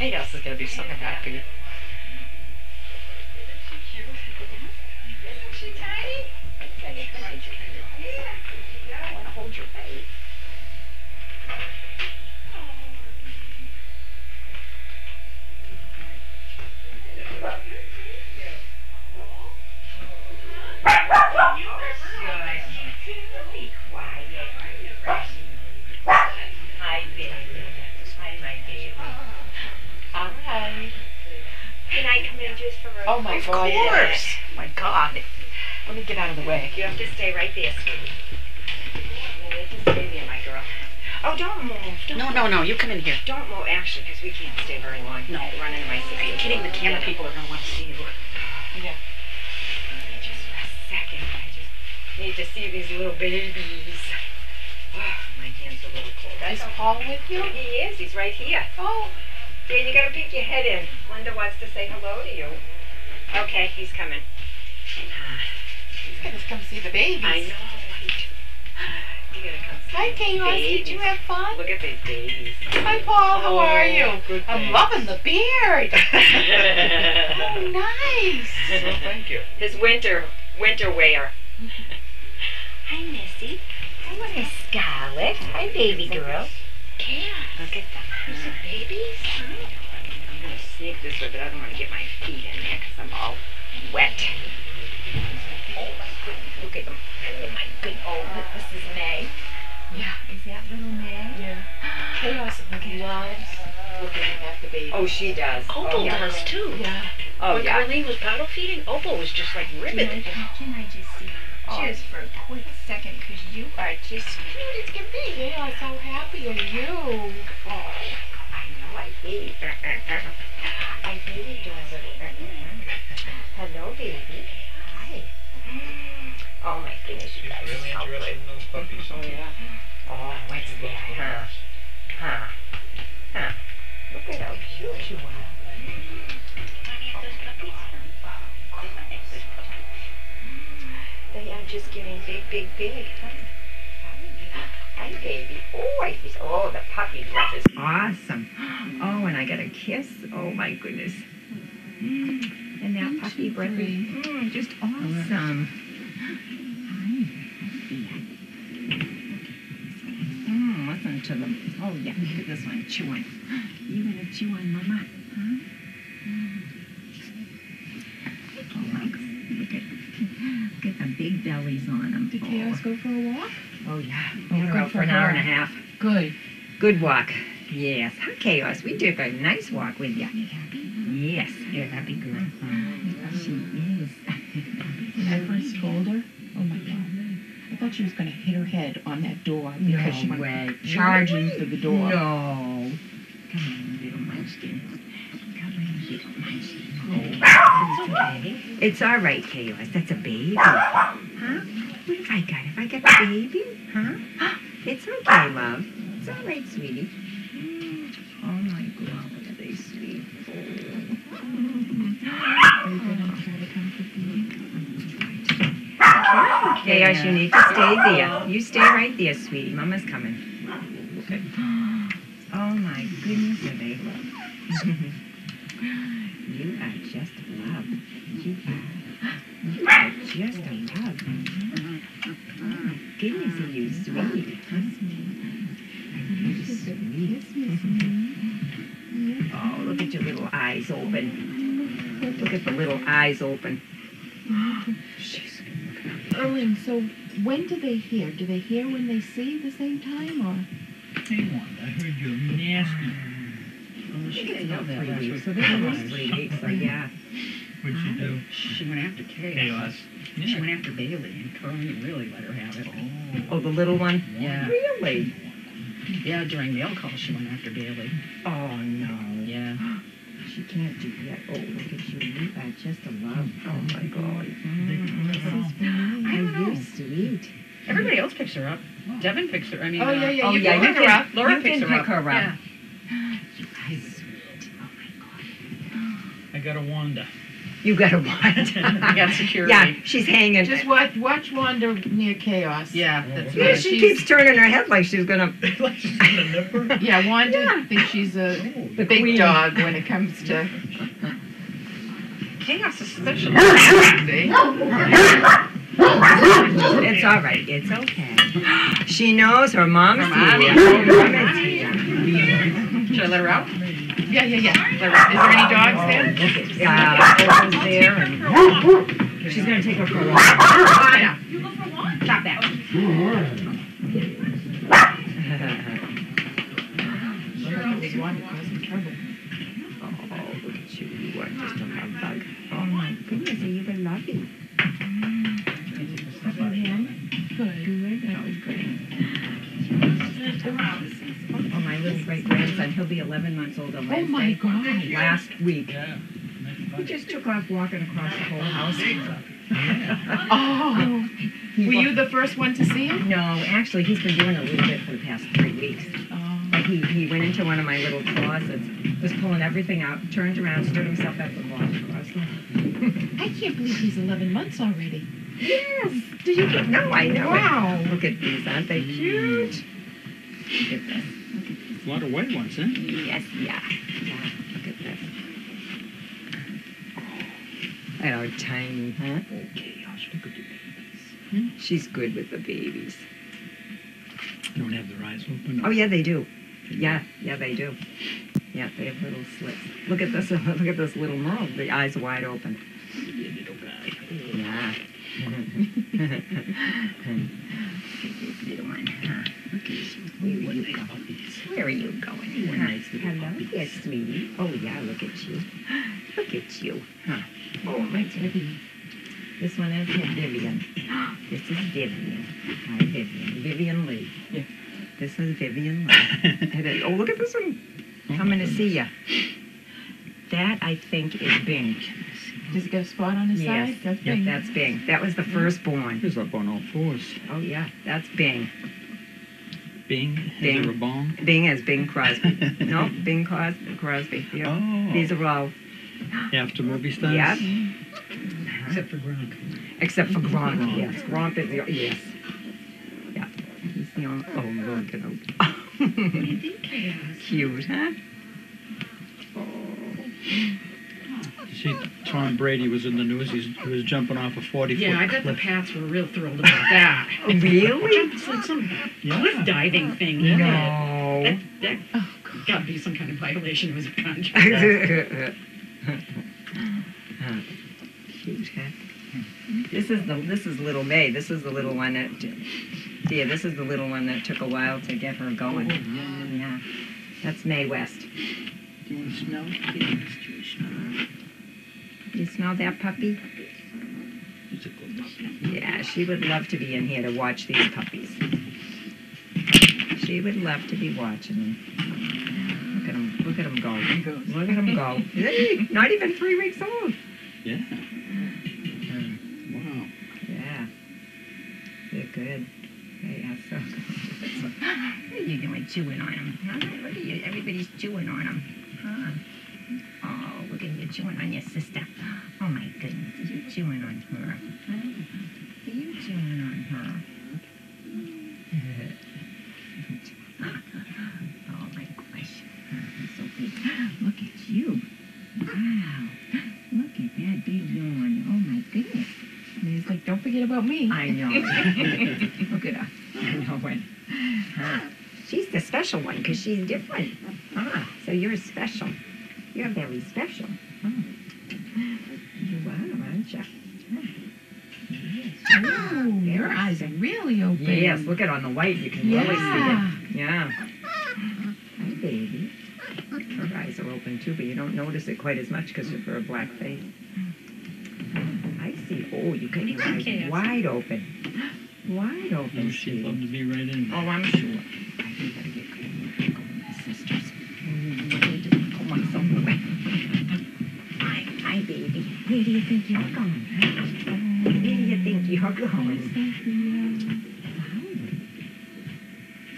is gonna be so happy. Isn't she tiny? I want to hold your face. Come in just for a Oh my quick god. Of My God. Let me get out of the way. You have to stay right there, sweetie. You need to stay there, my girl. Oh, don't move. Don't, No, no, no. You come in here. don't move, actually, because we can't stay very long. No. Run into my sister. Are you kidding? The camera people are gonna want to see you. Yeah. Just for a second. I just need to see these little babies. Oh, my hand's are a little cold. Is That's all. Paul with you? He is. He's right here. Oh. Yeah, you gotta peek your head in. Linda wants to say hello to you. Okay, he's coming. He's gonna come see the babies. I know. You gotta come see Hi, these Chaos. Did you babies. have fun? Look at these babies. Hi, Paul. How oh, are Oh, you? good, I'm thanks. loving the beard. oh, nice. Well, thank you. His winter winter wear. Hi, Missy. I Hi, Miss Scarlet. Hi, baby girl. Yeah. Look at them. These are babies. Huh? I'm sneak this way, but I don't want to get my feet in there because I'm all wet. Oh my goodness! Look at them. Oh my good. Oh, this is May. Yeah. Is that little May? Yeah. Chaos loves looking at the baby. Oh, she does. Opal oh, yeah. does too. yeah. Oh, when yeah. Carlene was paddle feeding, Opal was just like ribbon. Can I just see you Oh. just for a quick second? Because you are just cute as can be. Yeah, so happy are you? Oh, I know. I hate. Uh, uh, uh, I hate it, darling. Hello, baby. Hi. Oh my goodness, you guys really interested in those puppies. Oh, yeah. Oh, what's that? Huh? Huh? Huh? Look at how cute you are. They are just getting big, big, big. Huh? Hi, baby. Oh, Oh, the puppy breath is awesome. Oh, and I got a kiss. Oh my goodness. Mm, And that puppy breath is mm, just awesome. Mm, listen to them. Oh yeah, look at this one chewing. You gonna chew on mama? Huh? Oh God. Look at, look at the big bellies on them. Did Chaos go for a walk? Oh yeah. Oh, good for for an hour and a half. Good. Good walk. Yes. Hi, Chaos. We took a nice walk with you. Yes. You're a happy girl. She is. when I first told her, oh my God. I thought she was going to hit her head on that door because she went way. charging through the door. No. Come on, little munchkin. Come on, little munchkin. Oh, it's okay. It's all right, Chaos. That's a baby. Huh? What have I got? Have I got the baby? Huh? Mm-hmm. It's okay, love. It's all right, sweetie. Mm. Oh my God, look at they sweet. Are you going to try to come for feeding? Chaos, you need to stay there. You stay right there, sweetie. Mama's coming. Okay. Oh my goodness, are they? you are just love. You are. You are just a love. Oh goodness, are you sweet? You're sweet. Oh, look at your little eyes open. Look at the little eyes open. She's Erling, so when do they hear? Do they hear when they see the same time or? Hey, Wanda, I heard you're nasty. Oh, she gets about three weeks, so they're almost three weeks, so yeah. What'd you do? She went after Chaos. Chaos. She went after Bailey, and Carlene really let her have it. Oh, the little one? Yeah. Really? Yeah, during mail call, she went after Bailey. Oh, no. Yeah. She can't do that. Oh, look at you. You are just a love. Oh, my God. They put her out. I don't Oh, know. you're sweet. Everybody else picks her up. Devin picks her. I mean, Oh, yeah, uh, yeah, Oh, you yeah, you pick her up. Laura You picks can her pick up. her up. Yeah. You are sweet. Oh, my God. I got a Wanda. You gotta watch. I got security. Yeah, she's hanging. Just watch, watch Wanda near chaos. Yeah, that's Yeah, right. she she's- keeps turning her head like she's gonna. Like she's gonna nip her? Yeah, Wanda Yeah. thinks she's a The big queen. dog when it comes to. Chaos is special. See? It's all right. It's okay. She knows her mom's Her mommy. here. Her mom is here. Should I let her out? Yeah, yeah, yeah. Is there any dogs there? Yeah, Opal's there, and she's gonna take her for a walk. Yeah. Stop that. There's one causing trouble. Oh, look at you. You are just a love bug. Oh my goodness, are you a lovey? Grandson, be 11 months old on Oh my God. Last week. Yeah. He just took off walking across the whole house. Oh, were you the first one to see him? No, actually, he's been doing a little bit for the past three weeks. Oh. But he, he went into one of my little closets, was pulling everything out, turned around, stood himself up and walked across the I can't believe he's 11 months already. Yes. Do you get? No, I know Wow. it. Look at these, aren't they cute? Mm. Look at this. A lot of white ones, huh? Yes, yeah. Yeah, look at this. Oh, tiny, huh? Okay, gosh, look at the babies. She's good with the babies. Don't have their eyes open. Oh, yeah, they do. Yeah, yeah, they do. Yeah, they have little slits. Look at this. Look at this little Merle. The eyes wide open. You little guy. Yeah. little one, Where are you going? Where are you going? What a Huh? nice little Hello, yes, sweetie. Oh yeah, look at you. Look at you. Huh? Oh, that's Vivian. This one is Vivian. This is Vivian. Hi, Vivian. Vivien Leigh. Yeah. This is Vivien Leigh. Oh, look at this one. Coming to see ya. That I think is Bing. Does he got a spot on his Yes. side? That's Yep, big. that's Bing. That was the firstborn. He's up on all fours. Oh yeah, that's Bing. Bing, Bing. is there a bong? Bing as Bing Crosby. no, Bing Crosby. Crosby. Yeah. Oh, These are all. after movie stars? Yep. Except for Gronk. Except for Gronk. Yes, Gronk is the yes. Yeah. He's the only. Oh, look at him. Cute, huh? Oh. You see, Tom Brady was in the news. He's, he was jumping off a 40 foot Yeah, I foot bet the cliff. Pats were real thrilled about that. Oh, really? It's like some Yeah. cliff diving thing. Yeah. Yeah. No. Oh, that, that got to be some kind of violation of his contract. Cute, huh? This is the this is little May. This is the little one that yeah, this is the little one that took a while to get her going. Oh, yeah, yeah. Yeah. That's Mae West. Do you want to smell? it? Yeah, let's do a smell. You smell that puppy? It's a good puppy. Yeah, she would love to be in here to watch these puppies. She would love to be watching them. Look at them. Look at them go. Look at them go. Hey, Not even three weeks old. Yeah. Hmm. Wow. Yeah. They're good. They are so good. What are you doing chewing on them? Huh? Look at you. Everybody's chewing on them. Huh? Look chewing on your sister. Oh my goodness. Are you chewing on her? Huh? Are you chewing on her? oh my gosh. He's so big. Look at you. Wow. Look at that big yawn. Oh my goodness. And he's like, don't forget about me. I know. Look at her. I know when. Huh. She's the special one because she's different. Ah, so you're special. You're very special. Huh. You are, aren't you? Ooh, your eyes are really open. Yes, look at on the white. You can really see it. Yeah. Hi, baby. Her eyes are open too, but you don't notice it quite as much because of her black face. I see. Oh, you got your eyes Okay. wide open. Wide Oh, open. she'd love to be right in. Oh, I'm sure. Do you think you're going? Where do you think you're going?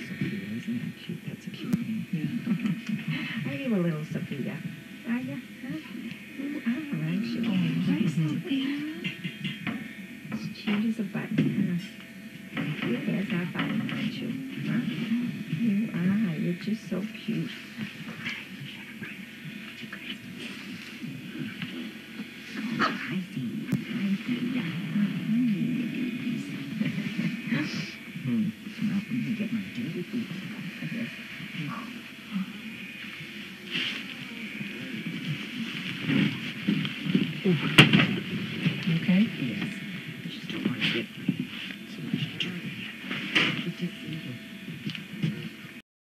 Sophia, isn't that cute? That's a cute name. Are you a little Sophia? Are you? Huh? Aren't you? As Okay?